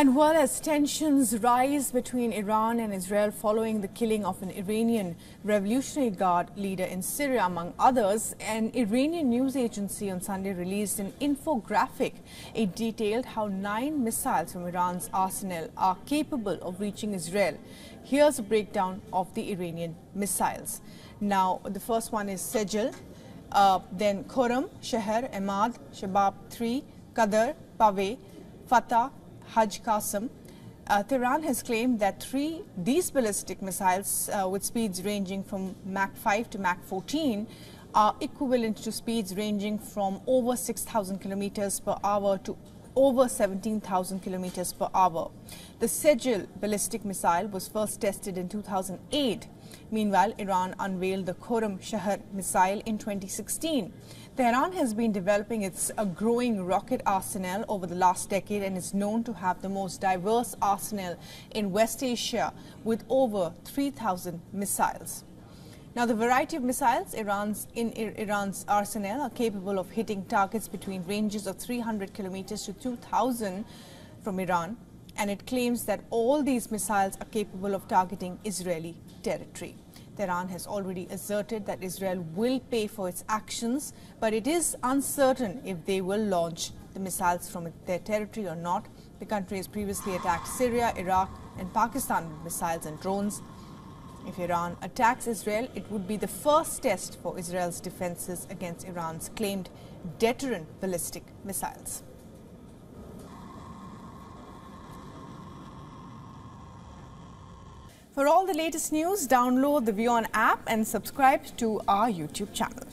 And while as tensions rise between Iran and Israel following the killing of an Iranian Revolutionary Guard leader in Syria, among others, an Iranian news agency on Sunday released an infographic. It detailed how nine missiles from Iran's arsenal are capable of reaching Israel. Here's a breakdown of the Iranian missiles. Now, the first one is Sejjil, uh, then Khorram, Sheher, Emad, Shahab 3, Qadr, Pave, Fatah, Haj Qasim. Uh, Tehran has claimed that three these ballistic missiles uh, with speeds ranging from Mach 5 to Mach 14 are equivalent to speeds ranging from over 6,000 kilometers per hour to over 17,000 kilometers per hour. The Sejjil ballistic missile was first tested in 2008. Meanwhile, Iran unveiled the Khorramshahr missile in 2016. Tehran has been developing its a growing rocket arsenal over the last decade and is known to have the most diverse arsenal in West Asia with over 3,000 missiles. Now, the variety of missiles Iran's, in Iran's arsenal are capable of hitting targets between ranges of 300 kilometers to 2,000 from Iran, and it claims that all these missiles are capable of targeting Israeli territory. Tehran has already asserted that Israel will pay for its actions, but it is uncertain if they will launch the missiles from their territory or not. The country has previously attacked Syria, Iraq, and Pakistan with missiles and drones. If Iran attacks Israel, it would be the first test for Israel's defenses against Iran's claimed deterrent ballistic missiles. For all the latest news, download the WION app and subscribe to our YouTube channel.